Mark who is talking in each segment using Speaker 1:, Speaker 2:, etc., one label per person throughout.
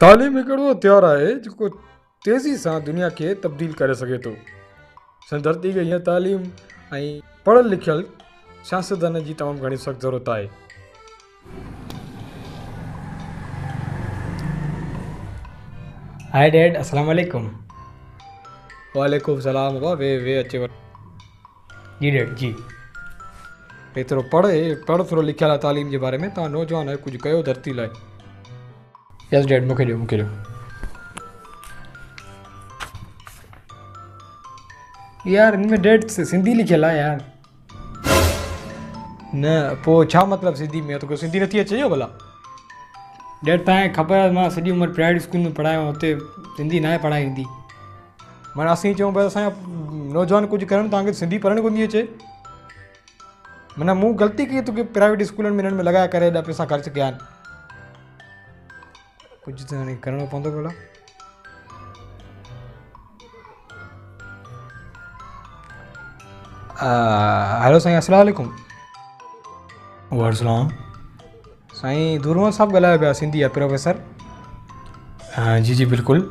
Speaker 1: تعليم هڪڙو هٿيار آهي جيڪو تيزي سان دنيا کي تبديل ڪري سگهي ٿو. سن ڌرتي کي هيئن تعليم ۽ پڙهيل لکيل سياستدان جي تمام گهڻي سخت ضرورت آهي. هاءِ ڊيڊ اسلام واليڪم واليڪم سلام بابا. وي وي اچي وٺ. جي ڊيڊ جي. ايترو پڙهي پڙهه ٿورو لکيل آهي تعليم جي باري ۾ توهان نوجوان آهيو ڪجهه ڪيو ڌرتي لاءِ डैड मूंखे ॾियो मूंखे ॾियो यार, इनमें डैड सिंधी लिखियलु आहे यार। न पोइ छा मतिलबु सिंधी में? तोखे सिंधी नथी अचे जो भला? डैड तव्हांखे ख़बर आहे माँ सॼी उमिरि प्राइवेट स्कूल में पढ़ायो हुते सिंधी न पढ़ाई ईंदी। माना असीं चऊं पिया असांजा नौजवान कुझु करणु तव्हांखे सिंधी पढ़णु कोन थी अचे। माना मूं ग़लती कई तोखे प्राइवेट स्कूलनि में हिननि में लॻाए करे पैसा ख़र्चु कया ڪجهه ته هاڻي ڪرڻو پوندو ڀلا هلو سائين واليڪم سائين دورمل صاحب ڳالهايو پيا سنڌي آهي پروفيسر ها جي جي بلڪل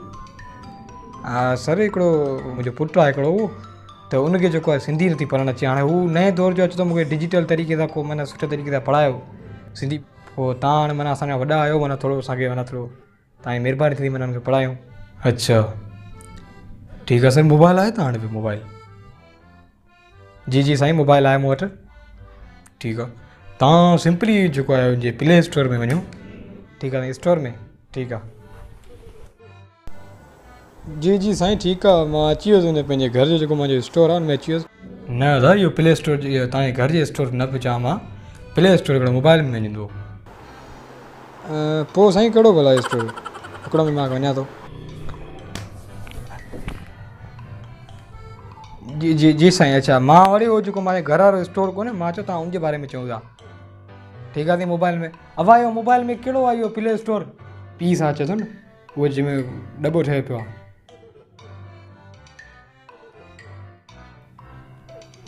Speaker 1: ها سر هڪڙو منهنجو پٽ آهي هڪڙو اهو ته ان کي جيڪو آهي سنڌي نٿي پڙهڻ اچي هاڻي هو نئي دور جو اچي ٿو مون کي ڊجيٽل طريقي سان ڪو معنيٰ سٺي طريقي سان پڙهايو سنڌي پوءِ توهان هاڻي معنيٰ اسان جا وڏا آهيو معنيٰ ٿورو اسان کي معنيٰ ٿورو توهان جي مهرباني ٿيندي معنيٰ هن کي پڙهايون. اڇا. ٺيڪ آهي سر موبائل آهي توهان وٽ موبائل؟ جي جي سائين موبائل آهي مون وٽ. ٺيڪ آهي. توهان سمپلي جيڪو آهي پلي اسٽور ۾ وڃو. ٺيڪ آهي اسٽور ۾. ٺيڪ آهي. جي جي سائين ٺيڪ آهي مان اچي ويس هن پنهنجي گهر جو جيڪو منهنجو اسٽور آهي هن ۾ اچي ويس. نه دادا اهو پلي اسٽور توهان جي گهر جي اسٽور نه پيو چوان مان. پلي اسٽور هڪڙو موبائل ۾ وڃيندو پوءِ سائين ڪهڙو ڀلا اسٽور جي جي جي سائين اڇا مان وري اهو جيڪو گهر وارو اسٽور ڪونهي مان چيو توهان ان جي باري ۾ چئون ٿا ٺيڪ آهي موبائل ۾ اوا اهو موبائل ۾ ڪهڙو آهي اهو پلي اسٽور پيس آهي اچي ٿو نه اهو جنهن ۾ ڊٻو ٺهي پيو آهي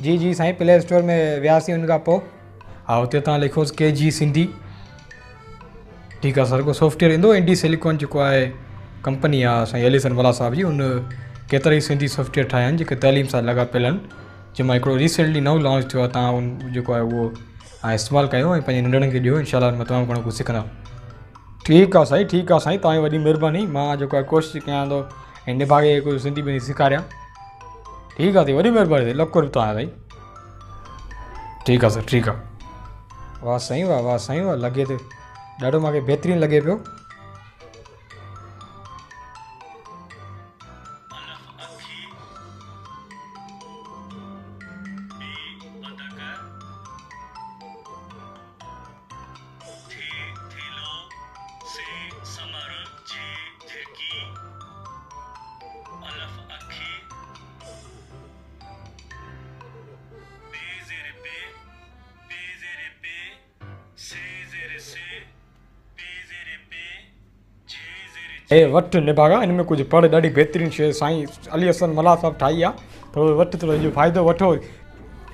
Speaker 1: جي جي سائين پلي اسٽور ۾ وياسين هن کان پوءِ ها هتي توهان لکوس ڪي جي سنڌي ٺيڪ آهي سر ڪو سافٽ ويئر ايندو؟ انڊي سلڪان جيڪو آهي ڪمپني آهي اسان جي ايلسن والا صاحب جي ان ڪيترا ئي سنڌي سافٽ ويئر ٺاهيا آهن جيڪي تعليم سان لڳا پيل آهن. جنهن مان هڪڙو رسينٽلي نئون لانچ ٿيو آهي توهان ان جيڪو آهي اهو استعمال ڪيو ۽ پنهنجي ننڍڙن کي ڏيو انشا مان تمام گهڻو ڪجهه سکندا ٺيڪ آهي سائين ٺيڪ آهي سائين توهان جي وڏي مهرباني. مان جيڪو آهي ڪوشش ڪيان ٿو ۽ نڀاگي سنڌي ٻنڌي سيکاريان. ٺيڪ آهي سائين وڏي مهرباني لکو رپيا سائين. ٺيڪ آهي سر ٺيڪ آهي. واهه سائين واهه واهه سائين واهه لڳي ٿو ڏاڍو مون کي بهترين لڳي پيو
Speaker 2: اي
Speaker 1: وٺ نڀاگا هن ۾ ڪجهه پڙهه ڏاڍي بهترين شيءِ سائين علي هسن ملا صاحب ٺاهي آهي ٿورو وٺ ٿورو اهو فائدو وٺو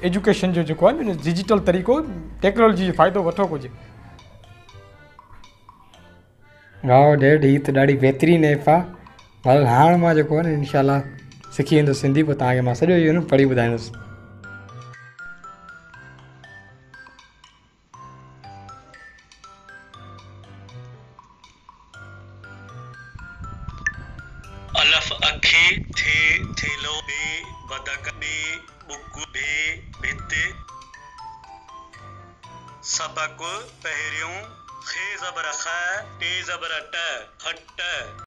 Speaker 1: ايجوڪيشن جو جيڪو آهي نه ڊجيٽل طريقو ٽيڪنالاجي جو فائدو وٺو ڪجهه ها ڊيڊ هيءَ ته ڏاڍي بهترين ايپ آهي پر هاڻي مان جيڪو آهي نه انشا سکي ويندس سنڌي پوءِ توهان کي مان سڄو اهو پڙهي ٻڌائيندس
Speaker 2: अलफ अखी, थे, थेलो, बे, बदक, बे बुक बे भित सबक पहिरियों खे, ज़बर, ख, टे, ज़बर, ट, खट।